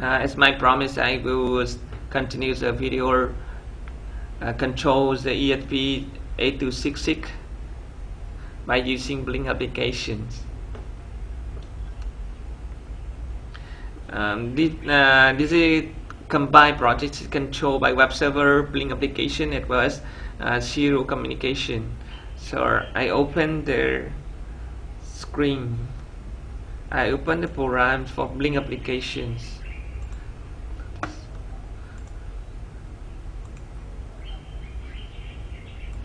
Uh, as my promise, I will continue the video uh, controls the ESP8266 by using Blynk applications. Um, this, uh, this is combined project controlled by web server, Blynk application, as well as uh, communication. So I open the screen. I open the program for Blynk applications.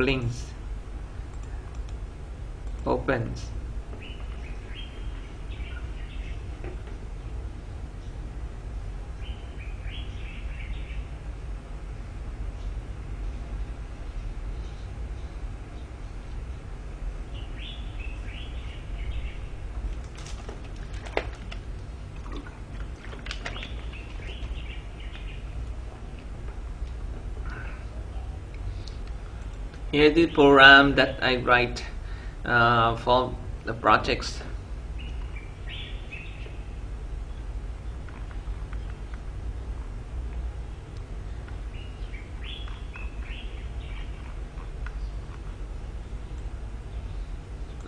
Blinks. Opens Here the program that I write uh, for the projects.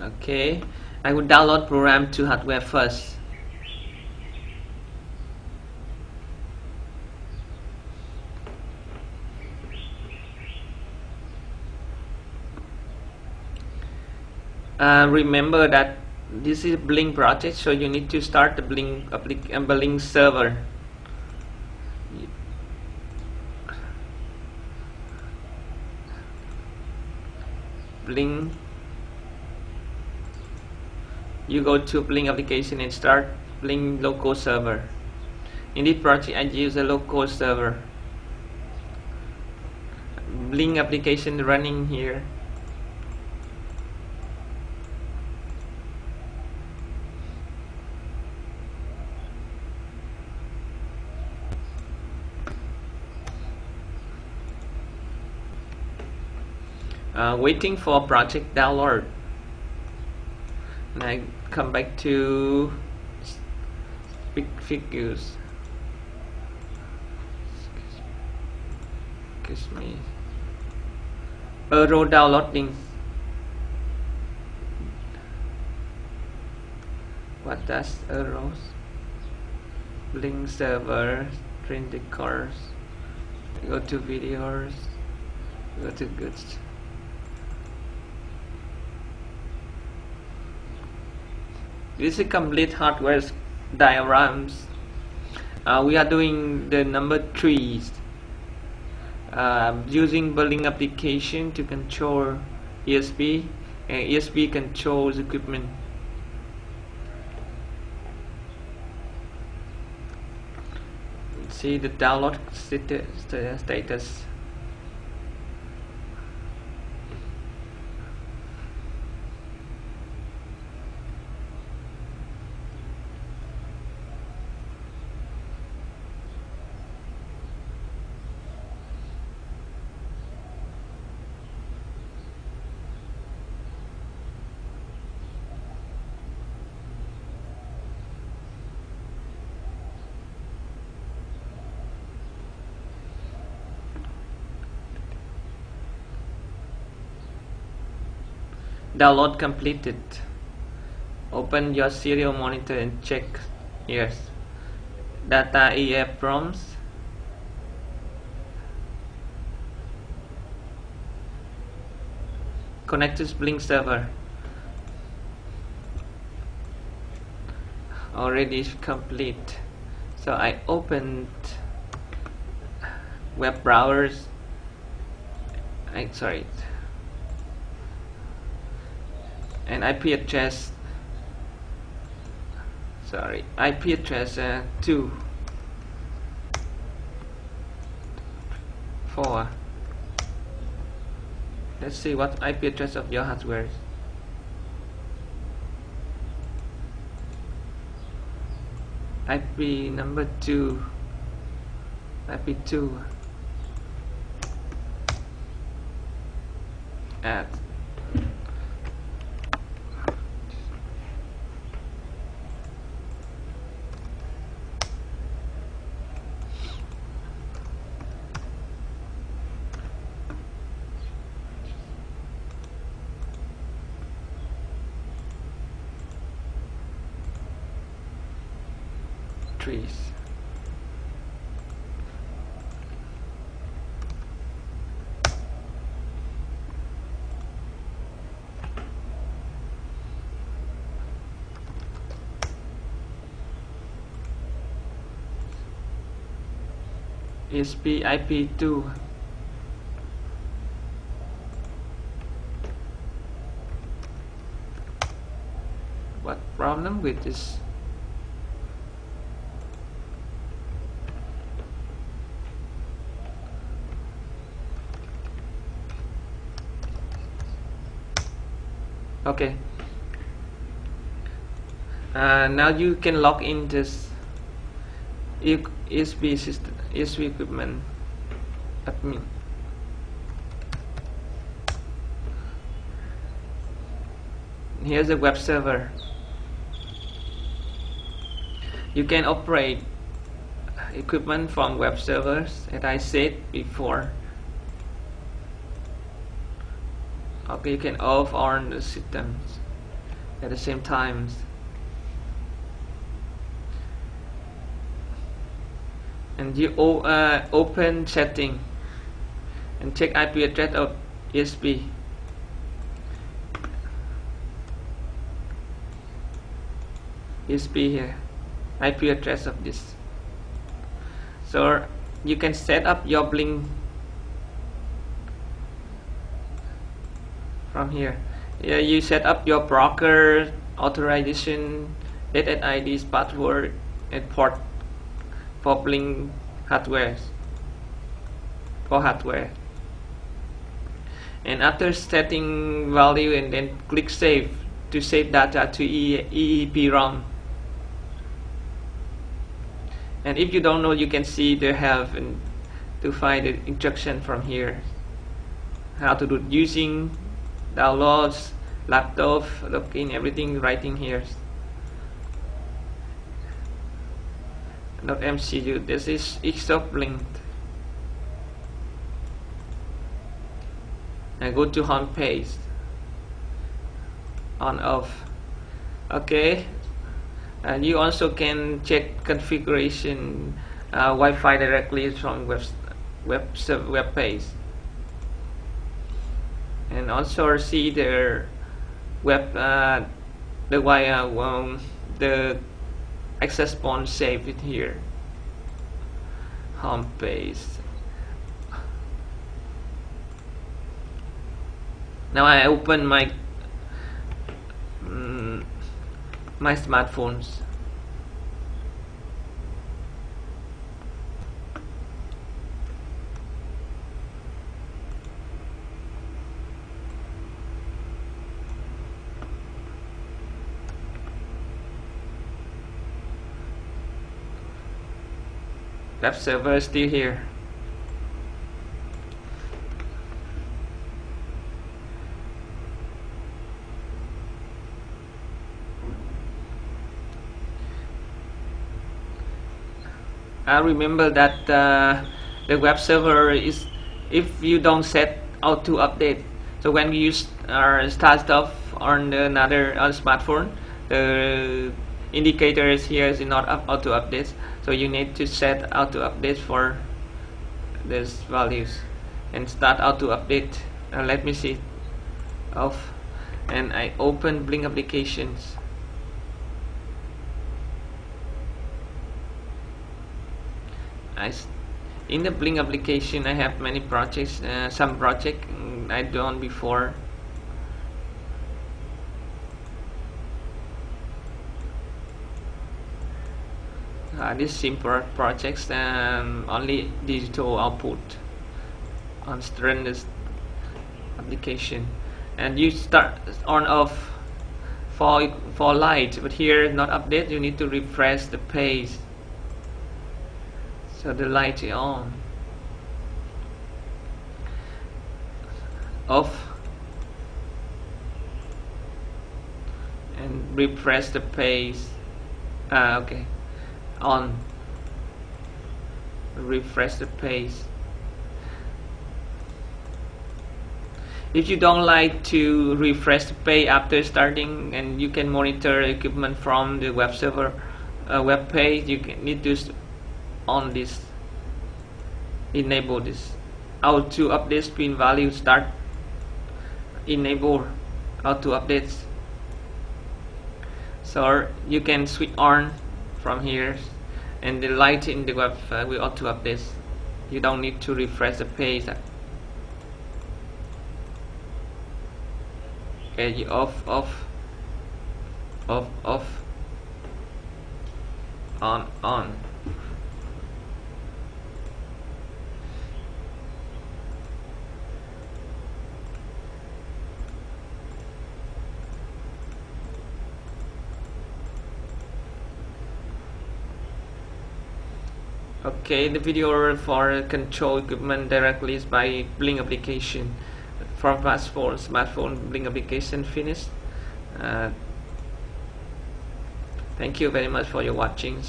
Okay, I would download program to hardware first. Uh, remember that this is Blynk project so you need to start the Blynk applic uh, Blynk server. Blynk. You go to Blynk application and start Blynk local server. In this project I use a local server. Blink application running here uh, waiting for project download and I come back to big figures. Excuse me. Euro downloading what does Euros Blynk server train the cars? Go to videos. Go to goods this is complete hardware diagrams. Uh, we are doing the number trees uh, using building application to control ESP and ESP controls equipment. See the download status download completed open your serial monitor and check. Yes. Data EEPROMs connect to Blynk server. Already complete. So I opened web browsers. I sorry and IP address sorry. IP address uh, 2 4 let's see what IP address of your hardware is IP number 2 IP2 at trees. ESP IP2 what problem with this okay. Uh, now you can log in this ESP system ESP equipment admin. Here's a web server. You can operate equipment from web servers as I said before okay you can off on the systems at the same time. And you uh, open setting and check IP address of ESP ESP here IP address of this. So you can set up your Blynk from here. Yeah, you set up your broker authorization SSID's password and port for Blynk hardware. For hardware. And after setting value and then click save to save data to EEP EEPROM and if you don't know you can see they have to find the instruction from here. How to do using downloads laptop login everything writing here. NodeMCU this is xstop linked. And go to home page. On off. Okay. And you also can check configuration uh, Wi-Fi directly from web web web page and also see their web uh, the wire um, the access point saved here. Home page now I open my um, my smartphones web server is still here. I remember that uh, the web server is if you don't set auto update so when you uh, start stuff on another on smartphone the indicators here is not auto updates. So you need to set auto update for these values and start auto update. Uh, let me see. Off and I open Blynk applications. I in the Blynk application I have many projects uh, some project mm, I done before uh, this simple projects and only digital output on strenuous application. And you start on off for for light but here not update you need to refresh the page. So the light is on. Off. And refresh the page. Ah, okay on. Refresh the page. If you don't like to refresh the page after starting and you can monitor equipment from the web server a web page you can need to on this. Enable this. Auto update screen value start. Enable auto updates so you can switch on from here. And the light in the web uh, will auto update you don't need to refresh the page. Okay off off off off. On on okay the video for control equipment directly is by Blynk application. From smartphone smartphone Blynk application finished. Uh, thank you very much for your watching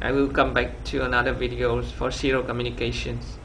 I will come back to another videos for serial communications